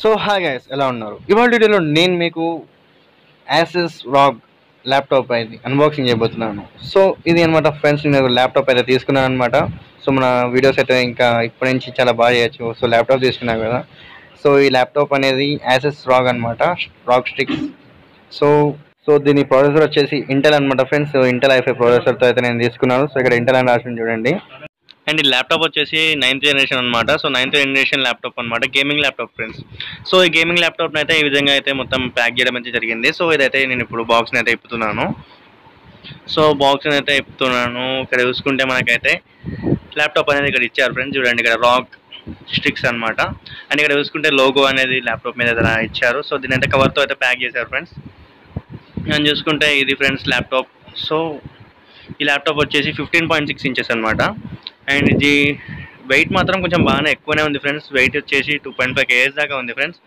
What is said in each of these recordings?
So hi guys ఎలా ఉన్నారు? ఇవాళ వీడియోలో నేను మీకు యాసెస్ రాగ్ ల్యాప్టాప్ అయితే అన్బాక్సింగ్ చేయబోతున్నాను. సో ఇది అనమాట ఫ్రెండ్స్ నేను ల్యాప్టాప్ అయితే తీసుకున్నాను అనమాట. సో మన వీడియోస్ అయితే ఇంకా ఇప్పటి నుంచి చాలా బాగా చేయొచ్చు. సో ల్యాప్టాప్ తీసుకున్నాను కదా. సో ఈ ల్యాప్టాప్ అనేది యాసెస్ రాగ్ అనమాట రాగ్ స్టిక్స్ సో సో దీని ప్రాసెసర్ వచ్చేసి ఇంటెల్ అనమాట ఫ్రెండ్స్ ఇంటెల్ ఐఫై ప్రాసెసర్తో అయితే నేను తీసుకున్నాను. సో ఇక్కడ ఇంటెల్ అని రాసింది చూడండి. అండ్ ఈ ల్యాప్టాప్ వచ్చేసి నైన్త్ జనరేషన్ అనమాట సో నైన్త్ జనరేషన్ ల్యాప్టాప్ అనమాట గేమింగ్ ల్యాప్టాప్ ఫ్రెండ్స్. సో ఈ గేమింగ్ ల్యాప్టాప్ని అయితే ఈ విధంగా అయితే మొత్తం ప్యాక్ చేయడం అయితే జరిగింది. సో ఇదైతే నేను ఇప్పుడు బాక్స్ని అయితే ఇప్పుతున్నాను. సో బాక్స్ని అయితే ఇప్పుతున్నాను. ఇక్కడ చూసుకుంటే మనకైతే ల్యాప్టాప్ అనేది ఇక్కడ ఇచ్చారు ఫ్రెండ్స్. చూడండి ఇక్కడ రాక్ స్టిక్స్ అనమాట అండ్ ఇక్కడ చూసుకుంటే లోగో అనేది ల్యాప్టాప్ మీద ఇచ్చారు. సో దీని అయితే కవర్తో అయితే ప్యాక్ చేశారు ఫ్రెండ్స్. నేను చూసుకుంటే ఇది ఫ్రెండ్స్ ల్యాప్టాప్. సో ఈ ల్యాప్టాప్ వచ్చేసి ఫిఫ్టీన్ పాయింట్ సిక్స్ ఇంచెస్ అనమాట అండ్ ఇది వెయిట్ మాత్రం కొంచెం బాగానే ఎక్కువనే ఉంది ఫ్రెండ్స్ వెయిట్ వచ్చేసి టూ పాయింట్ ఫైవ్ కేజెస్ దాకా ఉంది ఫ్రెండ్స్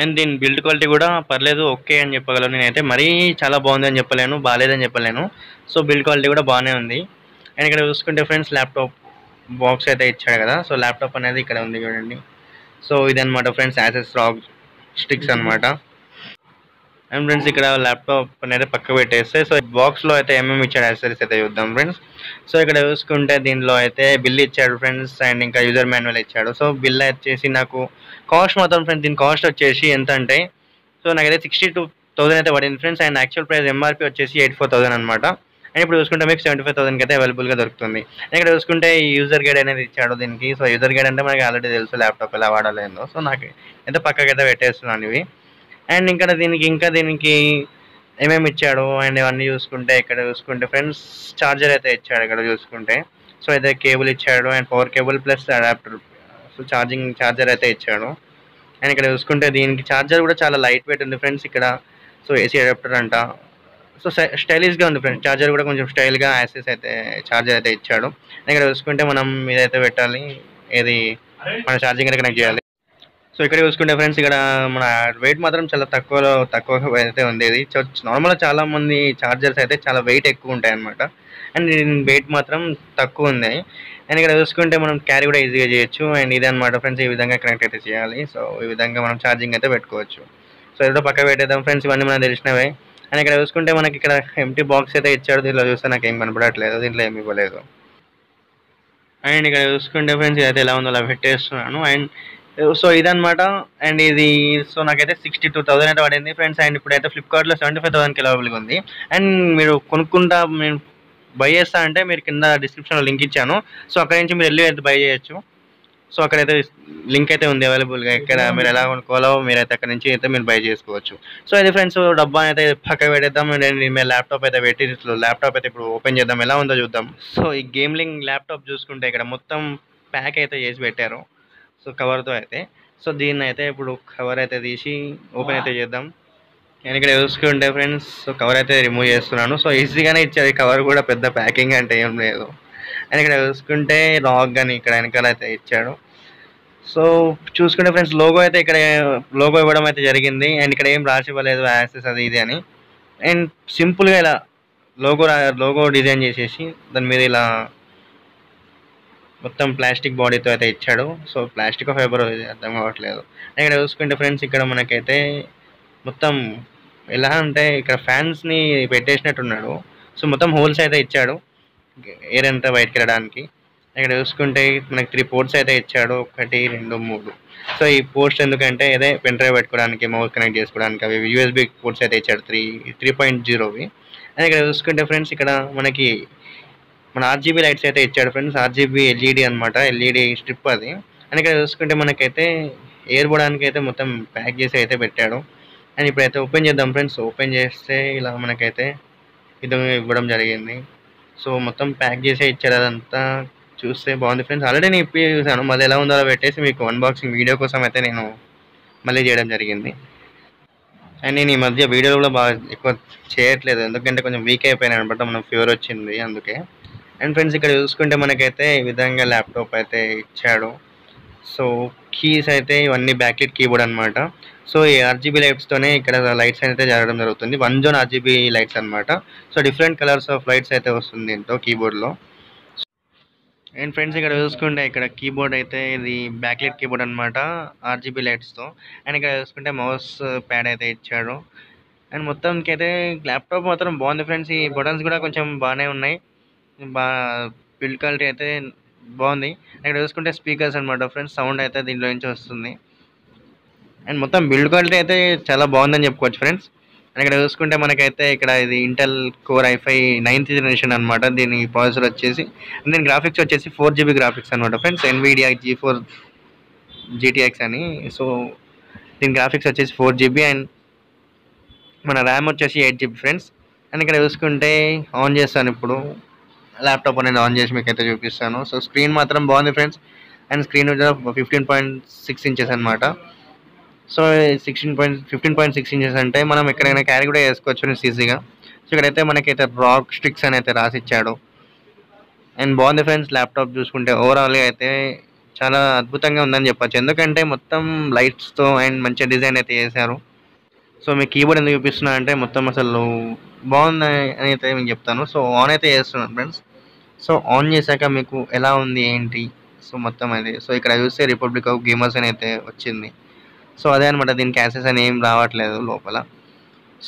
అండ్ దీని బిల్డ్ క్వాలిటీ కూడా పర్లేదు ఓకే అని చెప్పగలను నేనైతే. మరీ చాలా బాగుంది అని చెప్పలేను బాగాలేదని చెప్పలేను. సో బిల్డ్ క్వాలిటీ కూడా బాగానే ఉంది. అండ్ ఇక్కడ చూసుకుంటే ఫ్రెండ్స్ ల్యాప్టాప్ బాక్స్ అయితే ఇచ్చాడు కదా. సో ల్యాప్టాప్ అనేది ఇక్కడ ఉంది చూడండి. సో ఇదనమాట ఫ్రెండ్స్ యాసెస్ రాక్ స్టిక్స్ అన్నమాట. అండ్ ఫ్రెండ్స్ ఇక్కడ ల్యాప్టాప్ అనేది పక్క పెట్టేస్తే సో బాక్స్లో అయితే ఏమేమి ఇచ్చాడు యాక్సరీస్ అయితే చూద్దాం ఫ్రెండ్స్ సో ఇక్కడ చూసుకుంటే దీనిలో అయితే బిల్ ఇచ్చాడు ఫ్రెండ్స్ అండ్ ఇంకా యూజర్ మాన్యువల్ ఇచ్చాడు. సో బిల్ వచ్చేసి నాకు కాస్ట్ మాత్రం ఫ్రెండ్స్ దీని కాస్ట్ వచ్చేసి ఎంత అంటే సో నాకైతే సిక్స్టీ టూ థౌసండ్ అయితే పడింది friends and actual price MRP వచ్చేసి ఎయిట్ ఫోర్ థౌసండ్ అనమాట అండ్ ఇప్పుడు చూసుకుంటే మీకు సెవెంటీ ఫైవ్ థౌసండ్కి అయితే అవైలబుల్గా దొరుకుతుంది. ఇక్కడ చూసుకుంటే ఈ యూజర్ గైడ్ అనేది ఇచ్చాడు దీనికి. సో యూజర్ గైడ్ అంటే మనకి ఆల్రెడీ తెలుసు ల్యాప్టాప్ ఎలా వాడాలేదో సో నాకు అయితే పక్కకైతే పెట్టేస్తున్నాను ఇవి. అండ్ ఇక్కడ దీనికి ఇంకా దీనికి ఏమేమి ఇచ్చాడు? అండ్ ఇవన్నీ చూసుకుంటే ఇక్కడ చూసుకుంటే ఫ్రెండ్స్ చార్జర్ అయితే ఇచ్చాడు ఇక్కడ చూసుకుంటే. సో అయితే కేబుల్ ఇచ్చాడు and power cable plus adapter so charging charger అయితే ఇచ్చాడు. అండ్ ఇక్కడ చూసుకుంటే దీనికి ఛార్జర్ కూడా చాలా లైట్ వెయిట్ ఉంది ఫ్రెండ్స్ ఇక్కడ. సో ఏసీ అడాప్టర్ అంట. సో స్టైలిష్గా ఉంది ఫ్రెండ్స్. ఛార్జర్ కూడా కొంచెం స్టైల్గా యాసెస్ అయితే ఛార్జర్ అయితే ఇచ్చాడు. అండ్ ఇక్కడ చూసుకుంటే మనం ఇదైతే పెట్టాలి. ఏది? మన ఛార్జింగ్ అయితే కనెక్ట్ చేయాలి. సో ఇక్కడ చూసుకుంటే ఫ్రెండ్స్ ఇక్కడ మన వెయిట్ మాత్రం చాలా తక్కువలో తక్కువ అయితే ఉంది ఇది నార్మల్గా చాలామంది ఛార్జర్స్ చార్జర్స్ అయితే చాలా వెయిట్ ఎక్కువ ఉంటాయి అనమాట అండ్ వెయిట్ మాత్రం తక్కువ ఉంది. అండ్ ఇక్కడ చూసుకుంటే మనం క్యారీ కూడా ఈజీగా చేయొచ్చు. అండ్ ఇది అనమాట ఫ్రెండ్స్ ఈ విధంగా కనెక్ట్ అయితే చేయాలి. సో ఈ విధంగా మనం ఛార్జింగ్ అయితే పెట్టుకోవచ్చు. సో ఇది పక్క పెట్టేద్దాం ఫ్రెండ్స్ ఇవన్నీ మనకు తెలిసినవే. అండ్ ఇక్కడ చూసుకుంటే మనకి ఇక్కడ ఎంటీ బాక్స్ అయితే ఇచ్చాడు. దీంట్లో చూస్తే నాకు ఏం కనపడట్లేదు. దీంట్లో ఏమి ఇవ్వలేదు. అండ్ ఇక్కడ చూసుకుంటే ఫ్రెండ్స్ ఇదైతే ఎలా ఉందో అలా పెట్టేస్తున్నాను. అండ్ Uh, సో ఇదనమాట అండ్ ఇది సో నాకైతే సిక్స్టీ టూ థౌసండ్ అయితే పడింది. ఫ్రెండ్స్ అండ్ ఇప్పుడైతే ఫ్లిప్కార్ట్లో సెవెంటీ ఫైవ్ థౌసండ్కి అవైలబుల్గా ఉంది. అండ్ మీరు కొనుక్కుంటా మేము బై చేస్తా అంటే మీరు కింద డిస్క్రిప్షన్లో లింక్ ఇచ్చాను. సో అక్కడ నుంచి మీరు వెళ్ళి అయితే బై చేయొచ్చు. సో అక్కడైతే లింక్ అయితే ఉంది అవైలబుల్గా ఇక్కడ మీరు ఎలా కొనుక్కోవాలో మీరైతే అక్కడ నుంచి అయితే మీరు బై చేసుకోవచ్చు. సో ఇది ఫ్రెండ్స్ డబ్బా అయితే పక్క పెట్టేద్దాం. అండ్ మీ ల్యాప్టాప్ అయితే పెట్టి ల్యాప్టాప్ అయితే ఇప్పుడు ఓపెన్ చేద్దాం. ఎలా ఉందో చూద్దాం. సో ఈ గేమ్లింగ్ ల్యాప్టాప్ చూసుకుంటే ఇక్కడ మొత్తం ప్యాక్ అయితే చేసి పెట్టారు. సో కవర్తో అయితే. సో దీన్ని అయితే ఇప్పుడు కవర్ అయితే తీసి ఓపెన్ అయితే చేద్దాం. నేను ఇక్కడ చూసుకుంటే ఫ్రెండ్స్ సో కవర్ అయితే రిమూవ్ చేస్తున్నాను. సో ఈజీగానే ఇచ్చారు. ఈ కవర్ కూడా పెద్ద ప్యాకింగ్ అంటే ఏం లేదు. అండ్ ఇక్కడ చూసుకుంటే రాక్ అని ఇక్కడ వెనకాల అయితే ఇచ్చాడు. సో చూసుకుంటే ఫ్రెండ్స్ లోగో అయితే ఇక్కడ లోగో ఇవ్వడం అయితే జరిగింది. అండ్ ఇక్కడ ఏం రాసి ఇవ్వలేదు యాక్సెస్ అది ఇది అని. అండ్ సింపుల్గా ఇలా లోగో లోగో డిజైన్ చేసేసి దాని మీద ఇలా మొత్తం ప్లాస్టిక్ బాడీతో అయితే ఇచ్చాడు. సో ప్లాస్టిక్ ఫైబర్ అర్థం కావట్లేదు. ఇక్కడ చూసుకుంటే ఫ్రెండ్స్ ఇక్కడ మనకైతే మొత్తం ఎలా అంటే ఇక్కడ ఫ్యాన్స్ని పెట్టేసినట్టున్నాడు. సో మొత్తం హోల్స్ అయితే ఇచ్చాడు. ఎయిర్ అంతా బయటకు వెళ్ళడానికి. ఇక్కడ చూసుకుంటే మనకి త్రీ పోర్ట్స్ అయితే ఇచ్చాడు. ఒకటి రెండు మూడు. సో ఈ పోర్ట్స్ ఎందుకంటే అదే పెన్ డ్రైవ్ పెట్టుకోవడానికి మౌస్ కనెక్ట్ చేసుకోవడానికి అవి యూఎస్బి పోర్ట్స్ అయితే ఇచ్చాడు. త్రీ త్రీ పాయింట్ జీరోవి. అండ్ ఇక్కడ చూసుకుంటే ఫ్రెండ్స్ ఇక్కడ మనకి మన ఆర్జీబీ లైట్స్ అయితే ఇచ్చాడు ఫ్రెండ్స్ ఆర్జీబీ ఎల్ఈడి అనమాట ఎల్ఈడి స్ట్రిప్ అది. అండ్ ఇక్కడ చూసుకుంటే మనకైతే ఎయిర్ పోవడానికి అయితే మొత్తం ప్యాక్ చేసి అయితే పెట్టాడు. అండ్ ఇప్పుడైతే ఓపెన్ చేద్దాం ఫ్రెండ్స్ ఓపెన్ చేస్తే ఇలా మనకైతే ఇది ఇవ్వడం జరిగింది. సో మొత్తం ప్యాక్ చేసే ఇచ్చారు అదంతా. చూస్తే బాగుంది ఫ్రెండ్స్ ఆల్రెడీ నేను ఇప్పి చూసాను మళ్ళీ ఎలా ఉందో అలా పెట్టేసి మీకు అన్బాక్సింగ్ వీడియో కోసం అయితే నేను మళ్ళీ చేయడం జరిగింది. అండ్ నేను ఈ మధ్య వీడియోలు కూడా బాగా ఎక్కువ చేయట్లేదు. ఎందుకంటే కొంచెం వీక్ అయిపోయాను అనమాట. మనం ఫీవర్ వచ్చింది అందుకే. అండ్ ఫ్రెండ్స్ ఇక్కడ చూసుకుంటే మనకైతే ఈ విధంగా ల్యాప్టాప్ అయితే ఇచ్చాడు. సో కీస్ అయితే ఇవన్నీ బ్యాక్లెట్ కీబోర్డ్ అనమాట సో ఈ ఆర్జీబీ లైట్స్తోనే ఇక్కడ లైట్స్ అయితే జరగడం జరుగుతుంది. వన్ జోన్ ఆర్జీబీ లైట్స్ అనమాట so different colours of lights అయితే వస్తుంది దీంతో కీబోర్డ్లో. అండ్ ఫ్రెండ్స్ ఇక్కడ చూసుకుంటే ఇక్కడ కీబోర్డ్ అయితే ఇది బ్యాక్లెట్ కీబోర్డ్ అనమాట ఆర్జీబీ లైట్స్తో అండ్ ఇక్కడ చూసుకుంటే మౌస్ ప్యాడ్ అయితే ఇచ్చాడు. అండ్ మొత్తంకి అయితే ల్యాప్టాప్ మాత్రం బాగుంది ఫ్రెండ్స్. ఈ బటన్స్ కూడా కొంచెం బాగానే ఉన్నాయి. బాగా బిల్డ్ క్వాలిటీ అయితే బాగుంది. ఇక్కడ చూసుకుంటే స్పీకర్స్ అనమాట ఫ్రెండ్స్ సౌండ్ అయితే దీంట్లో నుంచి వస్తుంది. అండ్ మొత్తం బిల్డ్ క్వాలిటీ అయితే చాలా బాగుందని చెప్పుకోవచ్చు ఫ్రెండ్స్. అండ్ ఇక్కడ చూసుకుంటే మనకైతే ఇక్కడ ఇది Intel core i five ninth generation అనమాట దీని ప్రాసెసర్ వచ్చేసి అండ్ దీని గ్రాఫిక్స్ వచ్చేసి ఫోర్ జీబీ గ్రాఫిక్స్ అనమాట friends. Nvidia G four GTX అని. సో దీని గ్రాఫిక్స్ వచ్చేసి ఫోర్ జీబీ అండ్ మన ర్యామ్ వచ్చేసి ఎయిట్ జీబీ ఫ్రెండ్స్. అండ్ ఇక్కడ చూసుకుంటే ఆన్ చేస్తాను ఇప్పుడు. ల్యాప్టాప్ అనేది ఆన్ చేసి మీకు అయితే చూపిస్తాను. సో స్క్రీన్ మాత్రం బాగుంది friends and screen fifteen point six inches అనమాట so sixteen point fifteen point six inches అంటే మనం ఎక్కడైనా క్యారీ కూడా వేసుకోవచ్చు ఈజీగా సో ఇక్కడైతే మనకైతే రాక్ స్టిక్స్ అని అయితే రాసిచ్చాడు అండ్ బాగుంది ఫ్రెండ్స్ ల్యాప్టాప్ చూసుకుంటే ఓవరాల్గా అయితే చాలా అద్భుతంగా ఉందని చెప్పొచ్చు. ఎందుకంటే మొత్తం లైట్స్తో అండ్ మంచి డిజైన్ అయితే చేశారు. సో మీ కీబోర్డ్ ఎందుకు చూపిస్తున్నా అంటే మొత్తం అసలు బాగుంది అని అయితే నేను చెప్తాను. సో ఆన్ అయితే చేస్తున్నాను ఫ్రెండ్స్ సో ఆన్ చేశాక మీకు ఎలా ఉంది ఏంటి? సో మొత్తం అది. సో ఇక్కడ చూస్తే రిపబ్లిక్ ఆఫ్ గేమర్స్ అని అయితే వచ్చింది. సో అదే అనమాట దీనికి యాక్సెస్ అని ఏం రావట్లేదు లోపల.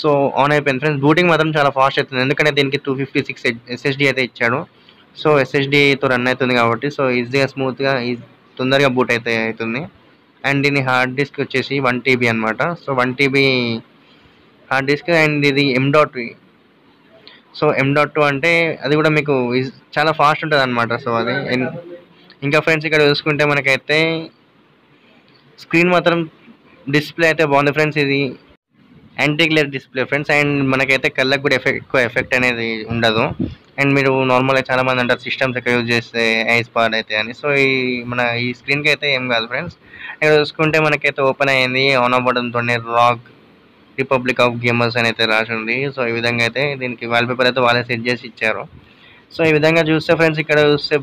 సో ఆన్ అయిపోయింది. ఫ్రెండ్స్ బూటింగ్ మాత్రం చాలా ఫాస్ట్ అవుతుంది ఎందుకంటే దీనికి టూ ఫిఫ్టీ సిక్స్ ఎస్ఎస్డి అయితే ఇచ్చాడు. సో ఎస్ఎస్డితో రన్ అవుతుంది కాబట్టి సో ఈజీగా స్మూత్గా తొందరగా బూట్ అయితే అవుతుంది. అండ్ దీని హార్డ్ డిస్క్ వచ్చేసి వన్ టీబీ అనమాట so one TB hard disk and ఇది M dot so M dot two అంటే అది కూడా మీకు చాలా ఫాస్ట్ ఉంటుంది అనమాట సో అది ఇంకా ఫ్రెండ్స్ ఇక్కడ చూసుకుంటే మనకైతే స్క్రీన్ మాత్రం డిస్ప్లే అయితే బాగుంది ఫ్రెండ్స్ ఇది anti glare display friends and మనకైతే కళ్ళకు కూడా ఎఫెక్ట్ ఎక్కువ ఎఫెక్ట్ అనేది ఉండదు. అండ్ మీరు నార్మల్గా చాలామంది అంటారు సిస్టమ్స్ ఎక్కువ యూజ్ చేస్తే ఐస్ పాడ్ అయితే అని. సో ఈ మన ఈ స్క్రీన్కి అయితే ఏం కాదు ఫ్రెండ్స్ ఇక్కడ చూసుకుంటే మనకైతే ఓపెన్ అయ్యింది ఆన్ అవ్వడంతో రాక్ రిపబ్లిక్ ఆఫ్ గేమర్స్ అని అయితే రాసి ఉంది సో ఈ విధంగా అయితే దీనికి వాల్ పేపర్ అయితే వాళ్ళే సెట్ చేసి ఇచ్చారు. సో ఈ విధంగా చూస్తే ఫ్రెండ్స్ ఇక్కడ చూస్తే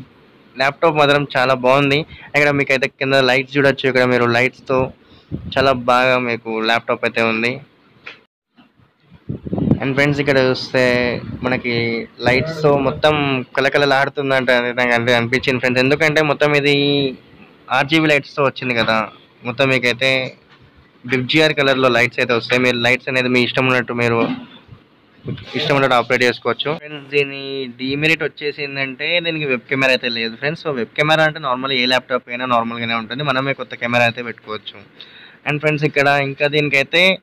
ల్యాప్టాప్ మాత్రం చాలా బాగుంది. ఇక్కడ మీకు అయితే కింద లైట్స్ చూడొచ్చు. ఇక్కడ మీరు లైట్స్తో చాలా బాగా మీకు ల్యాప్టాప్ అయితే ఉంది. అండ్ ఫ్రెండ్స్ ఇక్కడ చూస్తే మనకి లైట్స్తో మొత్తం కలకలలాడుతుందంట నాకు అంటే అనిపించింది ఫ్రెండ్స్ ఎందుకంటే మొత్తం ఇది ఆర్జీబీ లైట్స్తో వచ్చింది కదా. మొత్తం మీకైతే బిబ్జిఆర్ కలర్లో లైట్స్ అయితే వస్తాయి. మీరు లైట్స్ అనేది మీ ఇష్టం ఉన్నట్టు మీరు ఇష్టం ఉన్నట్టు ఆపరేట్ చేసుకోవచ్చు. ఫ్రెండ్స్ దీని డిమెరిట్ వచ్చేసి ఏంటంటే దీనికి వెబ్ కెమెరా అయితే లేదు. ఫ్రెండ్స్ సో వెబ్ కెమెరా అంటే నార్మల్ ఏ ల్యాప్టాప్ అయినా నార్మల్గానే ఉంటుంది. మనమే కొత్త కెమెరా అయితే పెట్టుకోవచ్చు. అండ్ ఫ్రెండ్స్ ఇక్కడ ఇంకా దీనికైతే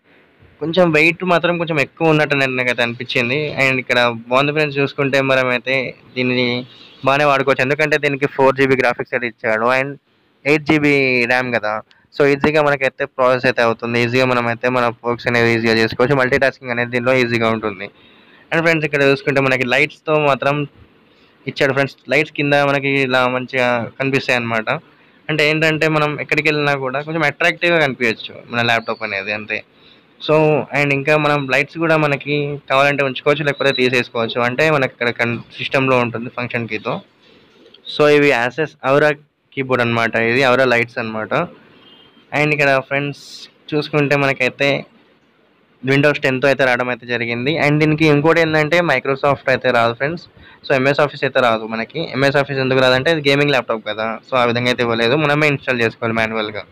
కొంచెం వెయిట్ మాత్రం కొంచెం ఎక్కువ ఉన్నట్టు నాకు- నాకైతే అనిపించింది. అండ్ ఇక్కడ బాగుంది ఫ్రెండ్స్ చూసుకుంటే మనం అయితే దీన్ని బాగానే వాడుకోవచ్చు. ఎందుకంటే దీనికి ఫోర్ జీబీ గ్రాఫిక్స్ అయితే ఇచ్చాడు. అండ్ ఎయిట్ జీబీ ర్యామ్ కదా. సో ఈజీగా మనకైతే ప్రాసెస్ అయితే అవుతుంది. ఈజీగా మనం అయితే మన వర్క్స్ అనేది ఈజీగా చేసుకోవచ్చు. మల్టీ టాస్కింగ్ అనేది దీనిలో ఈజీగా ఉంటుంది. అండ్ ఫ్రెండ్స్ ఇక్కడ చూసుకుంటే మనకి లైట్స్తో మాత్రం ఇచ్చాడు ఫ్రెండ్స్ లైట్స్ కింద మనకి ఇలా మంచిగా కనిపిస్తాయి అన్నమాట. అంటే ఏంటంటే మనం ఎక్కడికి వెళ్ళినా కూడా కొంచెం అట్రాక్టివ్గా కనిపించచ్చు మన ల్యాప్టాప్ అనేది అంతే. సో అండ్ ఇంకా మనం లైట్స్ కూడా మనకి కావాలంటే ఉంచుకోవచ్చు లేకపోతే తీసేసుకోవచ్చు. అంటే మనకి ఇక్కడ కన్ సిస్టంలో ఉంటుంది ఫంక్షన్ కీతో సో ఇవి యాసెస్ అవరా కీబోర్డ్ అనమాట ఇది అవరా లైట్స్ అన్నమాట. అండ్ ఇక్కడ ఫ్రెండ్స్ చూసుకుంటే మనకైతే విండోస్ టెన్తో అయితే రావడం అయితే జరిగింది. అండ్ దీనికి ఇంకోటి ఏంటంటే మైక్రోసాఫ్ట్ అయితే రాదు ఫ్రెండ్స్. సో ఎంఎస్ ఆఫీస్ అయితే రాదు మనకి. ఎంఎస్ ఆఫీస్ ఎందుకు రాదంటే ఇది గేమింగ్ ల్యాప్టాప్ కదా. సో ఆ విధంగా అయితే ఇవ్వలేదు. మనమే ఇన్స్టాల్ చేసుకోవాలి మాన్యువల్గా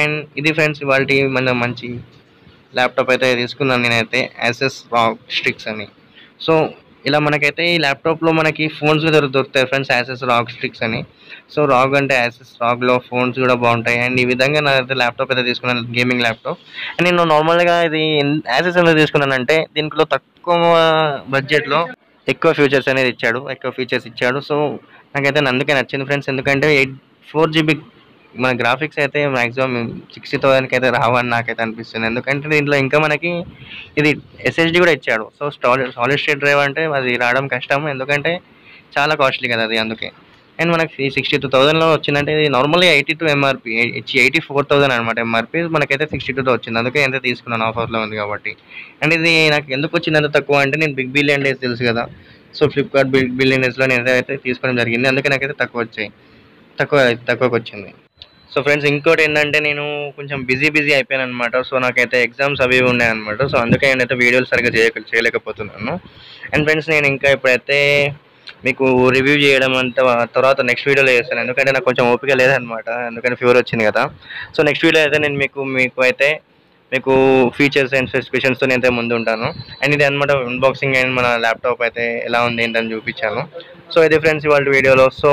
అండ్ ఇది ఫ్రెండ్స్ ఇవాళ మన మంచి ల్యాప్టాప్ అయితే తీసుకున్నాను నేనైతే. యాసెస్ రాక్ స్ట్రిక్స్ అని. సో ఇలా మనకైతే ఈ ల్యాప్టాప్లో మనకి ఫోన్స్ కూడా దొరుకుతాయి ఫ్రెండ్స్ యాసెస్ రాక్ స్టిక్స్ అని. సో రాగ్ అంటే యాసెస్ రాగ్లో ఫోన్స్ కూడా బాగుంటాయి. అండ్ ఈ విధంగా నాకైతే ల్యాప్టాప్ అయితే తీసుకున్నాను గేమింగ్ ల్యాప్టాప్. అండ్ నేను నార్మల్గా ఇది యాసెస్ ఎందుకు తీసుకున్నానంటే దీంట్లో తక్కువ బడ్జెట్లో ఎక్కువ ఫీచర్స్ అనేది ఇచ్చాడు ఎక్కువ ఫీచర్స్ ఇచ్చాడు. సో నాకైతే అందుకే నచ్చింది ఫ్రెండ్స్. ఎందుకంటే ఎయిట్ ఫోర్ జీబీ మన గ్రాఫిక్స్ అయితే మాక్సిమం సిక్స్టీ థౌసండ్కి అయితే రావని నాకైతే అనిపిస్తుంది. ఎందుకంటే దీంట్లో ఇంకా మనకి ఇది ఎస్ఎస్డి కూడా ఇచ్చాడు. So solid solid state drive అంటే అది రావడం కష్టం. ఎందుకంటే చాలా కాస్ట్లీ కదా అది అందుకే. అండ్ మనకి సిక్స్టీ టూ థౌసండ్లో వచ్చిందంటే ఇది నార్మల్గా eighty two MRP eighty four thousand అనమాట ఎంఆర్పి మనకైతే సిక్స్టీ టూతో వచ్చింది. అందుకే ఎంత తీసుకున్నాను ఆఫర్లో ఉంది కాబట్టి. అండ్ ఇది నాకు ఎందుకు వచ్చింది అంత తక్కువ అంటే నేను బిగ్ బిలియన్ డేస్ తెలుసు కదా. సో ఫ్లిప్కార్ట్ బిగ్ బిలియన్ డేస్లో నేను అయితే తీసుకోవడం జరిగింది. అందుకే నాకైతే తక్కువ వచ్చాయి. తక్కువ తక్కువకి వచ్చింది. సో ఫ్రెండ్స్ ఇంకోటి ఏంటంటే నేను కొంచెం బిజీ బిజీ అయిపోయాను అనమాట సో నాకైతే ఎగ్జామ్స్ అవి ఉన్నాయన్నమాట. ఉన్నాయి అనమాట సో అందుకే నేనైతే వీడియోలు సరిగ్గా చేయక చేయలేకపోతున్నాను. అండ్ ఫ్రెండ్స్ నేను ఇంకా ఇప్పుడైతే మీకు రివ్యూ చేయడం అంత తర్వాత నెక్స్ట్ వీడియోలో చేస్తాను. ఎందుకంటే నాకు కొంచెం ఓపిక లేదనమాట ఎందుకంటే ఫీవర్ వచ్చింది కదా. సో నెక్స్ట్ వీడియో అయితే నేను మీకు మీకు అయితే మీకు ఫీచర్స్ అండ్ స్పెసిఫికేషన్స్తో నేనైతే ముందు ఉంటాను అండ్ ఇది అనమాట అన్బాక్సింగ్ అండ్ మన ల్యాప్టాప్ అయితే ఎలా ఉంది ఏంటని చూపించాను. సో ఇది ఫ్రెండ్స్ ఇవాళ వీడియోలో సో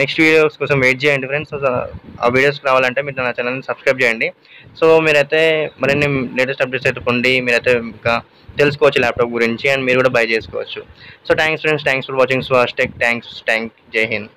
నెక్స్ట్ వీడియోస్ కోసం వెయిట్ చేయండి ఫ్రెండ్స్ సో ఆ వీడియోస్ రావాలంటే మీరు నా ఛానల్ని సబ్స్క్రైబ్ చేయండి. సో మీరైతే మరిన్ని లేటెస్ట్ అప్డేట్స్ అయితే పొంది మీరైతే ఇంకా తెలుసుకోవచ్చు ల్యాప్టాప్ గురించి అండ్ మీరు కూడా బై చేసుకోవచ్చు. So thanks friends thanks for watching so tech thanks thank జై హింద్